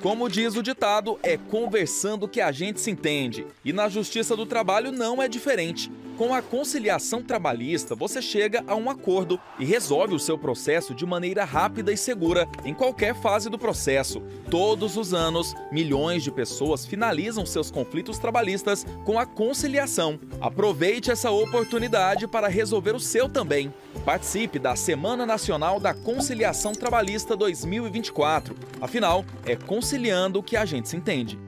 Como diz o ditado, é conversando que a gente se entende. E na Justiça do Trabalho não é diferente. Com a conciliação trabalhista, você chega a um acordo e resolve o seu processo de maneira rápida e segura em qualquer fase do processo. Todos os anos, milhões de pessoas finalizam seus conflitos trabalhistas com a conciliação. Aproveite essa oportunidade para resolver o seu também. Participe da Semana Nacional da Conciliação Trabalhista 2024. Afinal, é conciliando que a gente se entende.